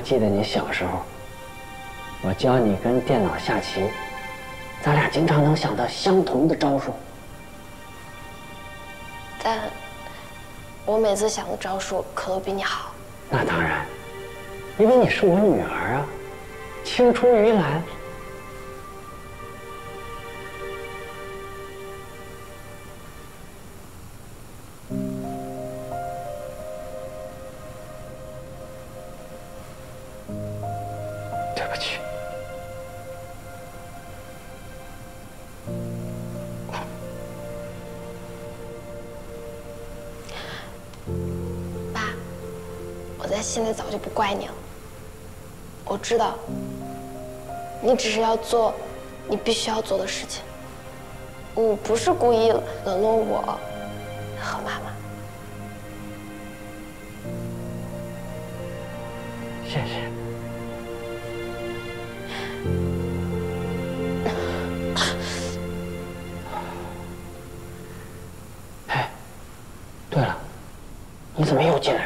记得你小时候，我教你跟电脑下棋，咱俩经常能想到相同的招数。但，我每次想的招数可都比你好。那当然，因为你是我女儿啊，青出于蓝。现在心里早就不怪你了。我知道，你只是要做你必须要做的事情。我不是故意冷落我和妈妈。谢谢。哎，对了，你怎么又进来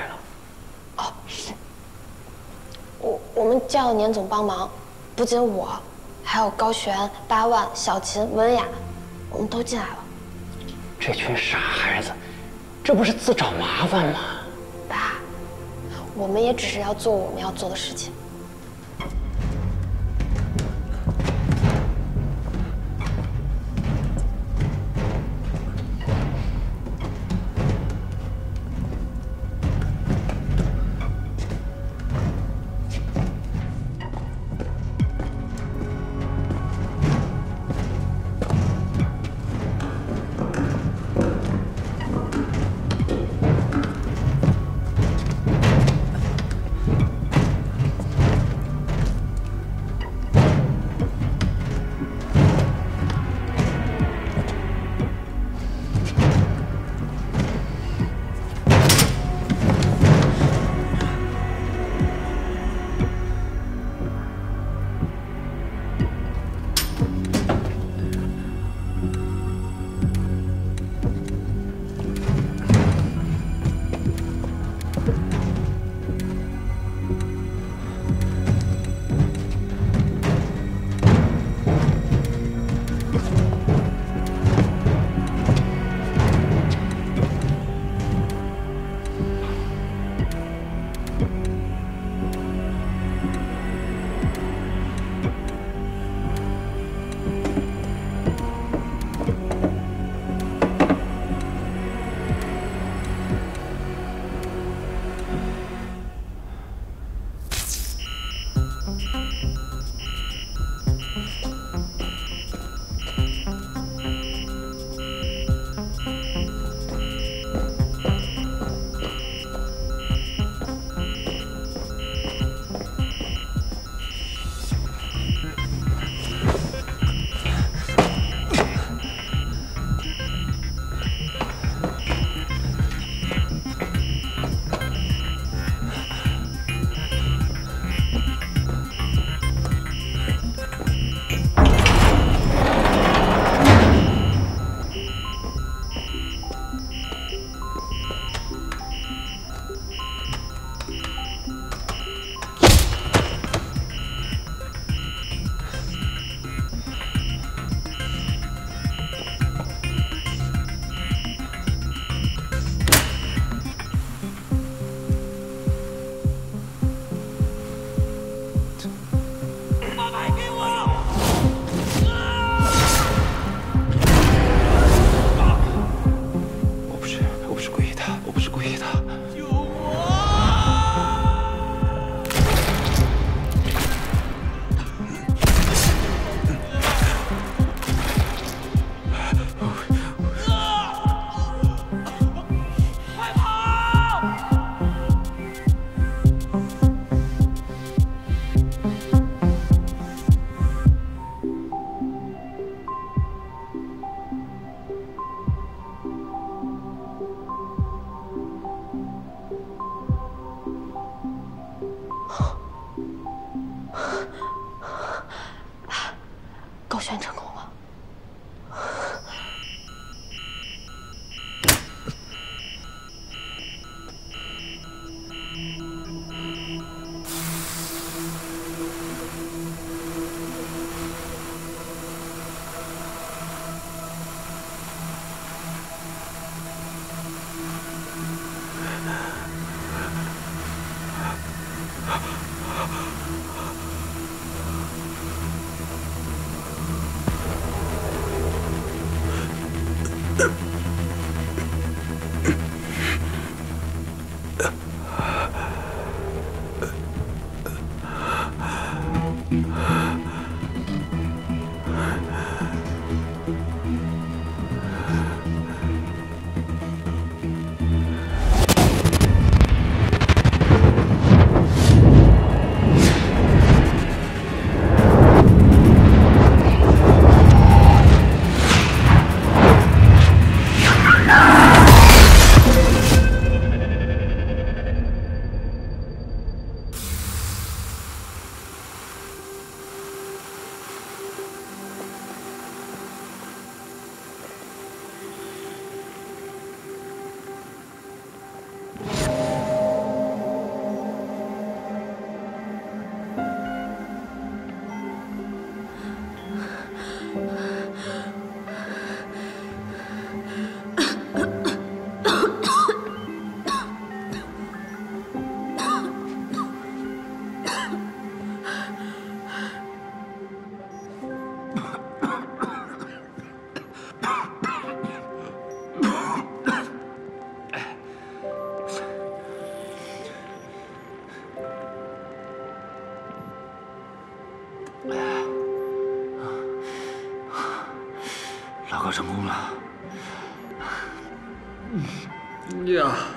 了？年总帮忙，不仅我，还有高璇、八万、小琴、文雅，我们都进来了。这群傻孩子，这不是自找麻烦吗？爸，我们也只是要做我们要做的事情。高轩成功。老呀！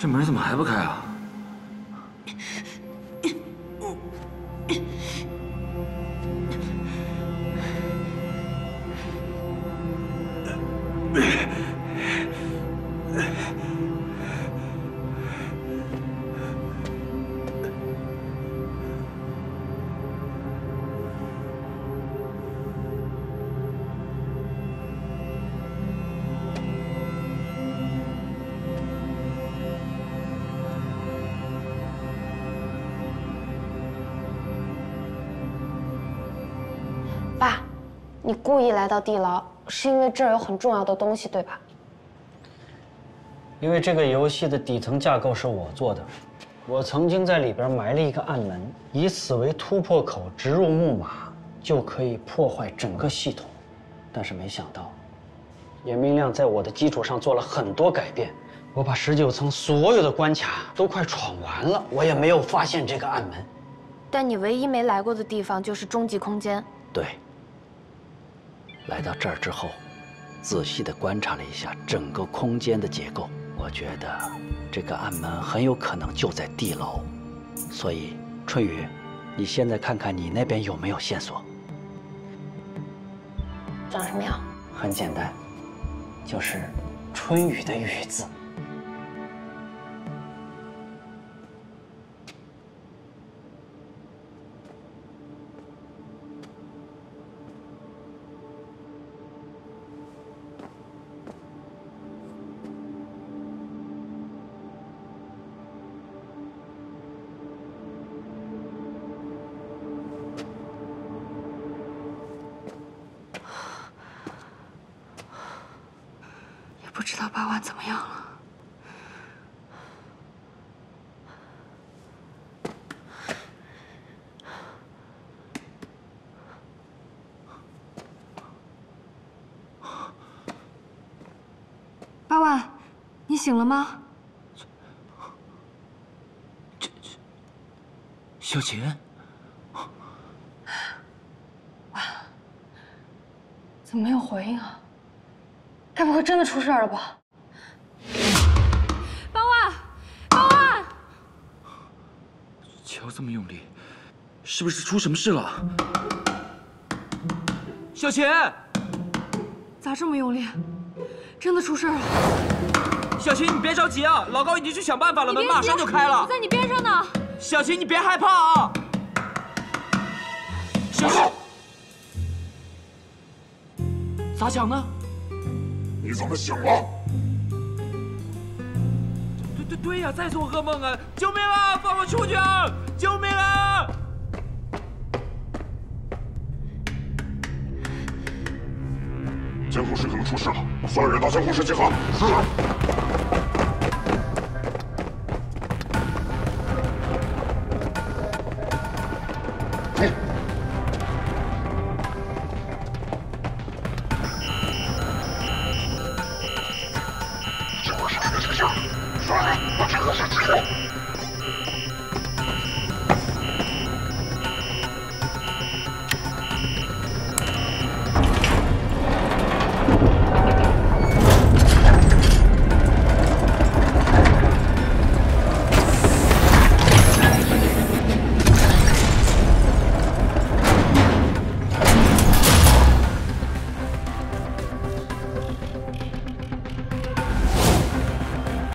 这门怎么还不开啊？你故意来到地牢，是因为这儿有很重要的东西，对吧？因为这个游戏的底层架构是我做的，我曾经在里边埋了一个暗门，以此为突破口，植入木马就可以破坏整个系统。但是没想到，严明亮在我的基础上做了很多改变，我把十九层所有的关卡都快闯完了，我也没有发现这个暗门。但你唯一没来过的地方就是终极空间。对，来到这儿之后，仔细地观察了一下整个空间的结构，我觉得这个暗门很有可能就在地牢。所以，春雨，你现在看看你那边有没有线索？长什么样？很简单，就是春雨的雨字。知道八万怎么样了。八万，你醒了吗？这小琴，怎么没有回应啊？该不会真的出事儿了吧？八万，八万！敲这么用力，是不是出什么事了？小琴，咋这么用力？真的出事儿了！小琴，你别着急啊，老高已经去想办法了，门马上就开了我了。在你边上呢。小琴，你别害怕啊。小琴，咋想呢？你怎么醒了？对对对呀，在做噩梦啊！救命啊！放我出去啊！救命啊！监控室可能出事了，所有人到监控室集合。是。